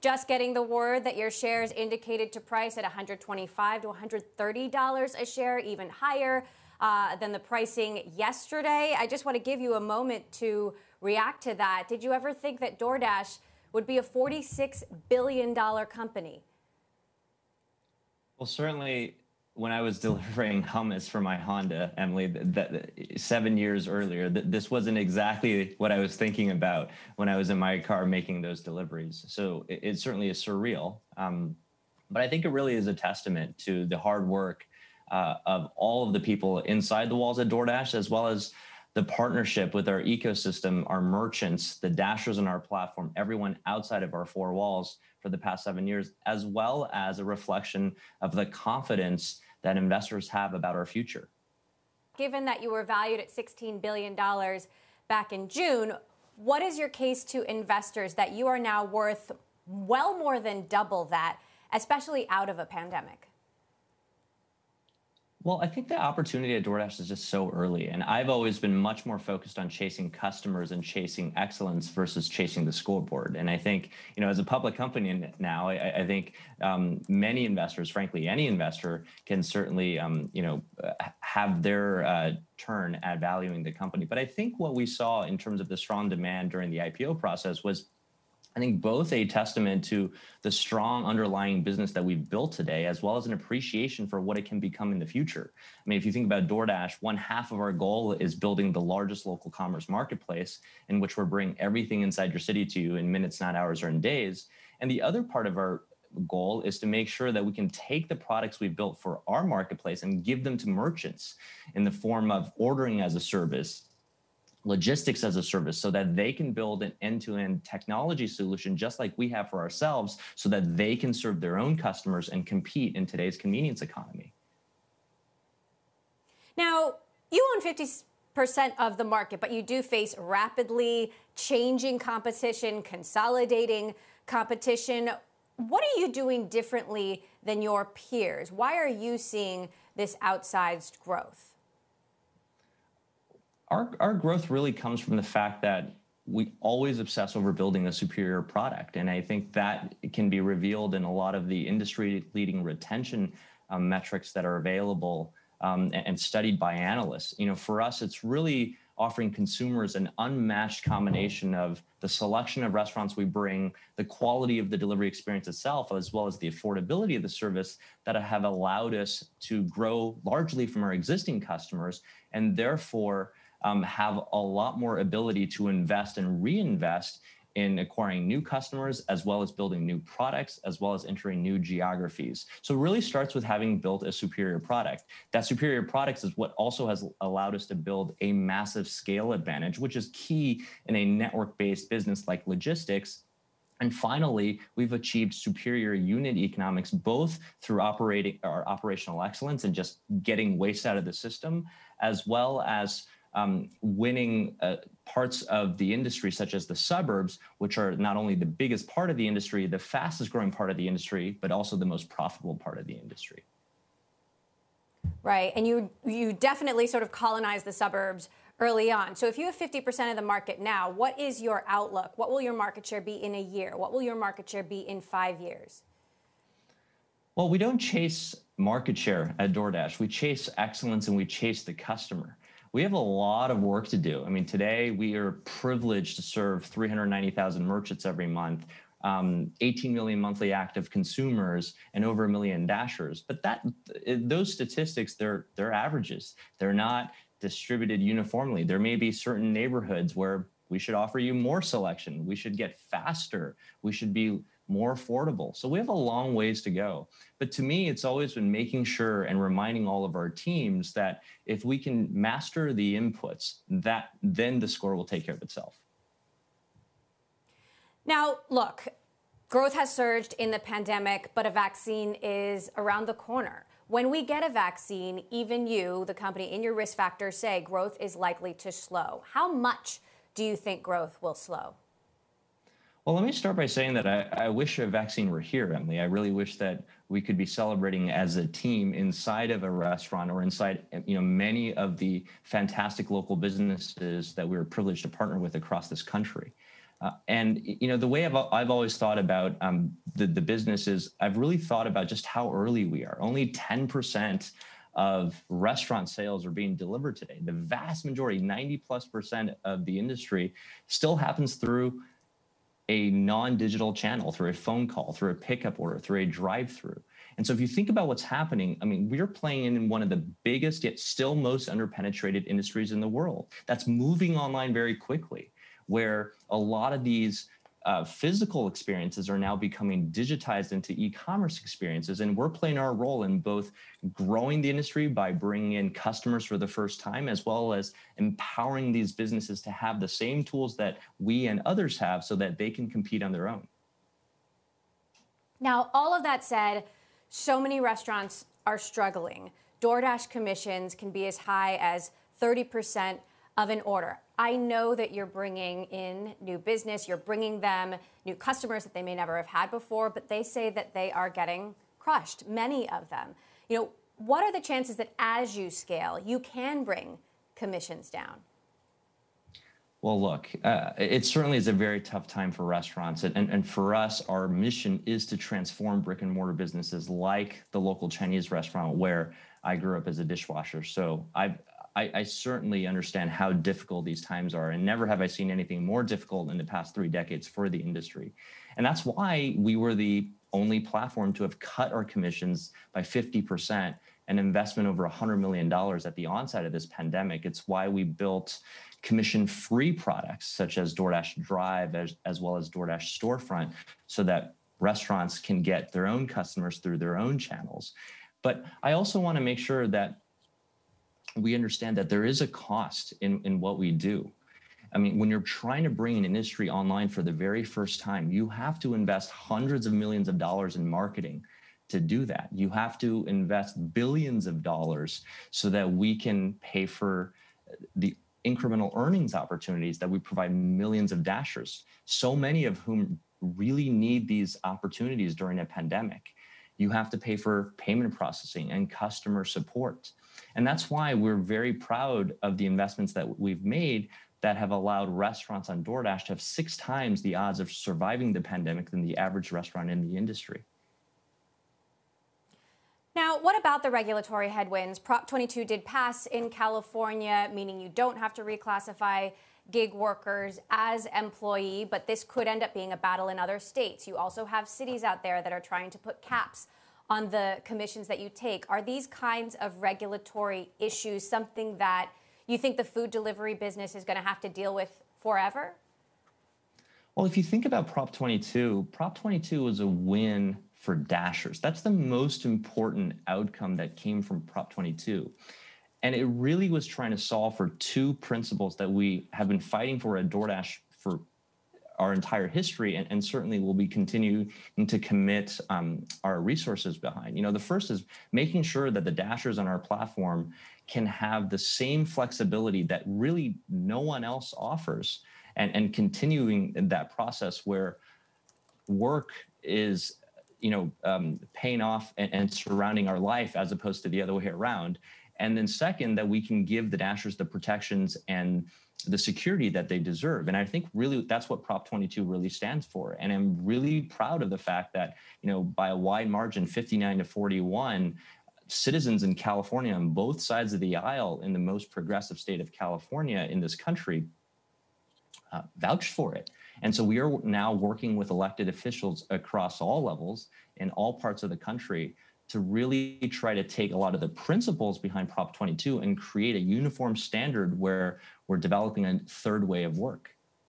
Just getting the word that your shares indicated to price at 125 to 130 dollars a share, even higher uh, than the pricing yesterday. I just want to give you a moment to react to that. Did you ever think that DoorDash would be a 46 billion dollar company? Well, certainly when I was delivering hummus for my Honda, Emily, that, that seven years earlier, this wasn't exactly what I was thinking about when I was in my car making those deliveries. So it, it certainly is surreal. Um, but I think it really is a testament to the hard work uh, of all of the people inside the walls at DoorDash, as well as the partnership with our ecosystem, our merchants, the dashers on our platform, everyone outside of our four walls for the past seven years, as well as a reflection of the confidence that investors have about our future. Given that you were valued at $16 billion back in June, what is your case to investors that you are now worth well more than double that, especially out of a pandemic? Well, I think the opportunity at DoorDash is just so early. And I've always been much more focused on chasing customers and chasing excellence versus chasing the scoreboard. And I think, you know, as a public company now, I, I think um, many investors, frankly, any investor can certainly, um, you know, have their uh, turn at valuing the company. But I think what we saw in terms of the strong demand during the IPO process was I think both a testament to the strong underlying business that we've built today, as well as an appreciation for what it can become in the future. I mean, if you think about DoorDash, one half of our goal is building the largest local commerce marketplace in which we're bringing everything inside your city to you in minutes, not hours or in days. And the other part of our goal is to make sure that we can take the products we've built for our marketplace and give them to merchants in the form of ordering as a service, logistics as a service so that they can build an end-to-end technology solution just like we have for ourselves so that they can serve their own customers and compete in today's convenience economy. Now, you own 50% of the market, but you do face rapidly changing competition, consolidating competition. What are you doing differently than your peers? Why are you seeing this outsized growth? Our, our growth really comes from the fact that we always obsess over building a superior product. And I think that can be revealed in a lot of the industry leading retention um, metrics that are available um, and, and, studied by analysts. You know, for us, it's really offering consumers an unmatched combination of the selection of restaurants we bring, the quality of the delivery experience itself, as well as the affordability of the service that have allowed us to grow largely from our existing customers and therefore um, have a lot more ability to invest and reinvest in acquiring new customers as well as building new products as well as entering new geographies. So it really starts with having built a superior product. That superior product is what also has allowed us to build a massive scale advantage which is key in a network based business like logistics. And finally, we've achieved superior unit economics, both through operating our operational excellence and just getting waste out of the system, as well as um, winning uh, parts of the industry, such as the suburbs, which are not only the biggest part of the industry, the fastest growing part of the industry, but also the most profitable part of the industry. Right, and you you definitely sort of colonized the suburbs early on. So if you have 50% of the market now, what is your outlook? What will your market share be in a year? What will your market share be in five years? Well, we don't chase market share at DoorDash. We chase excellence and we chase the customer we have a lot of work to do. I mean, today we are privileged to serve 390,000 merchants every month, um, 18 million monthly active consumers, and over a million dashers. But that those statistics, they're they're averages. They're not distributed uniformly. There may be certain neighborhoods where we should offer you more selection. We should get faster. We should be more affordable. So we have a long ways to go. But to me, it's always been making sure and reminding all of our teams that if we can master the inputs, that then the score will take care of itself. Now, look, growth has surged in the pandemic, but a vaccine is around the corner. When we get a vaccine, even you, the company in your risk factor, say growth is likely to slow. How much do you think growth will slow? Well, let me start by saying that I, I, wish a vaccine were here, Emily. I really wish that we could be celebrating as a team inside of a restaurant or inside, you know, many of the fantastic local businesses that we are privileged to partner with across this country. Uh, and you know the way I've, I've always thought about um, the, the business is I've really thought about just how early we are. Only 10% of restaurant sales are being delivered today. The vast majority, 90 plus percent of the industry still happens through a non-digital channel, through a phone call, through a pickup order, through a drive-through. And so if you think about what's happening, I mean, we're playing in one of the biggest yet still most underpenetrated industries in the world. That's moving online very quickly, where a lot of these uh, physical experiences are now becoming digitized into e-commerce experiences and we're playing our role in both growing the industry by bringing in customers for the first time as well as empowering these businesses to have the same tools that we and others have so that they can compete on their own. Now all of that said so many restaurants are struggling. DoorDash commissions can be as high as 30% of an order. I know that you're bringing in new business, you're bringing them new customers that they may never have had before, but they say that they are getting crushed, many of them. You know, what are the chances that as you scale, you can bring commissions down? Well, look, uh, it certainly is a very tough time for restaurants. And, and, and for us, our mission is to transform brick and mortar businesses like the local Chinese restaurant where I grew up as a dishwasher. So I've, I, I, certainly understand how difficult these times are, and never have I seen anything more difficult in the past three decades for the industry. And that's why we were the only platform to have cut our commissions by 50%, an investment over $100 million at the onset of this pandemic. It's why we built commission free products such as DoorDash Drive, as, as well as DoorDash Storefront, so that restaurants can get their own customers through their own channels. But I also want to make sure that we understand that there is a cost in, in what we do. I mean, when you're trying to bring an industry online for the very first time, you have to invest hundreds of millions of dollars in marketing to do that. You have to invest billions of dollars so that we can pay for the incremental earnings opportunities that we provide millions of dashers, so many of whom really need these opportunities during a pandemic. You have to pay for payment processing and customer support. And that's why we're very proud of the investments that we've made that have allowed restaurants on DoorDash to have six times the odds of surviving the pandemic than the average restaurant in the industry. Now, what about the regulatory headwinds? Prop 22 did pass in California, meaning you don't have to reclassify gig workers as employee, but this could end up being a battle in other states. You also have cities out there that are trying to put caps on the commissions that you take. Are these kinds of regulatory issues something that you think the food delivery business is going to have to deal with forever? Well, if you think about Prop 22, Prop 22 was a win for Dashers. That's the most important outcome that came from Prop 22. And it really was trying to solve for two principles that we have been fighting for at DoorDash for our entire history and, and certainly will be continuing to commit um, our resources behind. You know, the first is making sure that the dashers on our platform can have the same flexibility that really no one else offers and, and continuing that process where work is you know um, paying off and, and surrounding our life as opposed to the other way around and then second that we can give the dashers the protections and the security that they deserve. And I think really that's what Prop 22 really stands for. And I'm really proud of the fact that, you know, by a wide margin, 59 to 41, citizens in California on both sides of the aisle in the most progressive state of California in this country uh, vouched for it. And so we are now working with elected officials across all levels in all parts of the country to really try to take a lot of the principles behind Prop 22 and create a uniform standard where we're developing a third way of work.